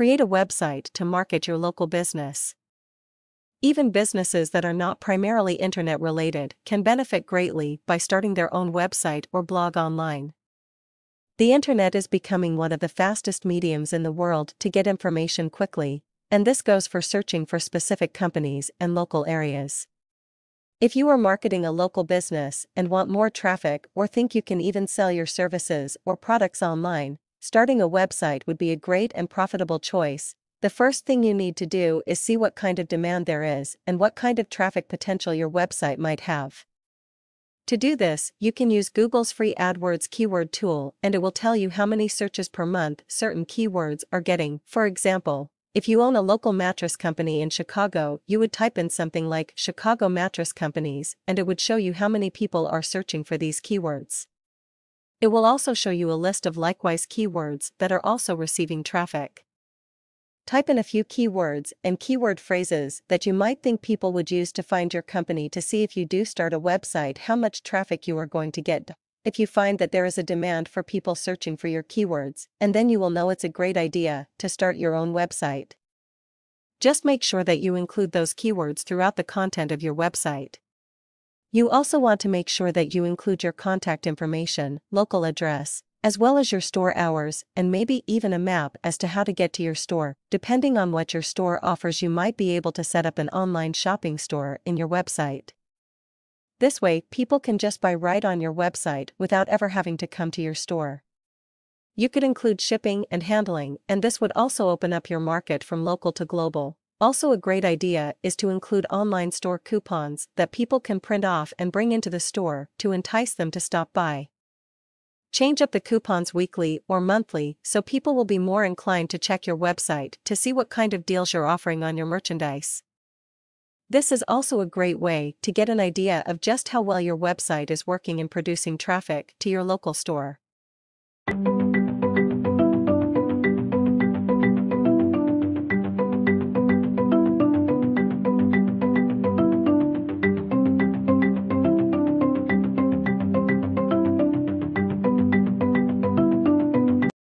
create a website to market your local business. Even businesses that are not primarily internet related can benefit greatly by starting their own website or blog online. The internet is becoming one of the fastest mediums in the world to get information quickly, and this goes for searching for specific companies and local areas. If you are marketing a local business and want more traffic or think you can even sell your services or products online, starting a website would be a great and profitable choice. The first thing you need to do is see what kind of demand there is and what kind of traffic potential your website might have. To do this, you can use Google's free AdWords keyword tool and it will tell you how many searches per month certain keywords are getting. For example, if you own a local mattress company in Chicago, you would type in something like Chicago Mattress Companies and it would show you how many people are searching for these keywords. It will also show you a list of likewise keywords that are also receiving traffic. Type in a few keywords and keyword phrases that you might think people would use to find your company to see if you do start a website how much traffic you are going to get if you find that there is a demand for people searching for your keywords, and then you will know it's a great idea to start your own website. Just make sure that you include those keywords throughout the content of your website. You also want to make sure that you include your contact information, local address, as well as your store hours, and maybe even a map as to how to get to your store. Depending on what your store offers, you might be able to set up an online shopping store in your website. This way, people can just buy right on your website without ever having to come to your store. You could include shipping and handling, and this would also open up your market from local to global. Also, a great idea is to include online store coupons that people can print off and bring into the store to entice them to stop by. Change up the coupons weekly or monthly so people will be more inclined to check your website to see what kind of deals you're offering on your merchandise. This is also a great way to get an idea of just how well your website is working in producing traffic to your local store.